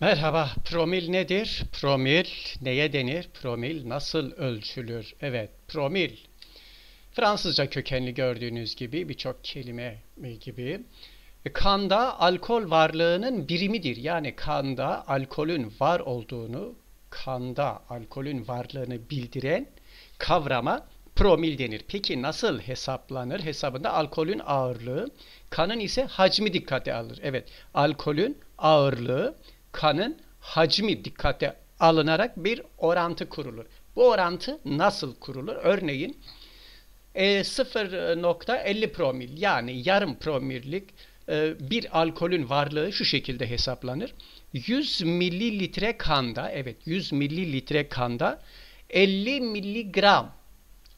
Merhaba, promil nedir? Promil neye denir? Promil nasıl ölçülür? Evet, promil. Fransızca kökenli gördüğünüz gibi birçok kelime gibi. Kanda alkol varlığının birimidir. Yani kanda alkolün var olduğunu, kanda alkolün varlığını bildiren kavrama promil denir. Peki nasıl hesaplanır? Hesabında alkolün ağırlığı, kanın ise hacmi dikkate alır. Evet, alkolün ağırlığı kanın hacmi dikkate alınarak bir orantı kurulur. Bu orantı nasıl kurulur? Örneğin e, 0.50 promil yani yarım promillik e, bir alkolün varlığı şu şekilde hesaplanır. 100 mililitre kanda, evet 100 mililitre kanda 50 miligram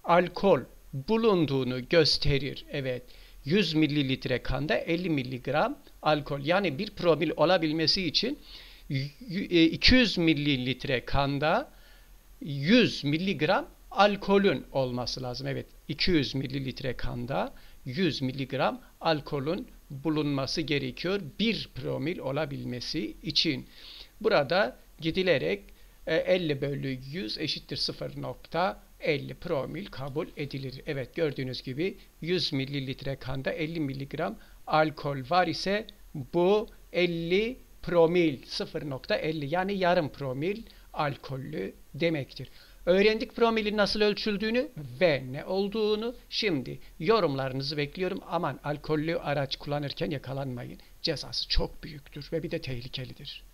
alkol bulunduğunu gösterir. Evet 100 mililitre kanda 50 miligram alkol yani bir promil olabilmesi için 200 e, mililitre kanda 100 miligram alkolün olması lazım. Evet 200 mililitre kanda 100 miligram alkolün bulunması gerekiyor bir promil olabilmesi için. Burada gidilerek 50 e, bölü 100 eşittir 0.50 promil kabul edilir. Evet gördüğünüz gibi 100 mililitre kanda 50 miligram alkol var ise bu 50 promil 0.50 yani yarım promil alkollü demektir. Öğrendik promilin nasıl ölçüldüğünü ve ne olduğunu. Şimdi yorumlarınızı bekliyorum. Aman alkollü araç kullanırken yakalanmayın. Cezası çok büyüktür ve bir de tehlikelidir.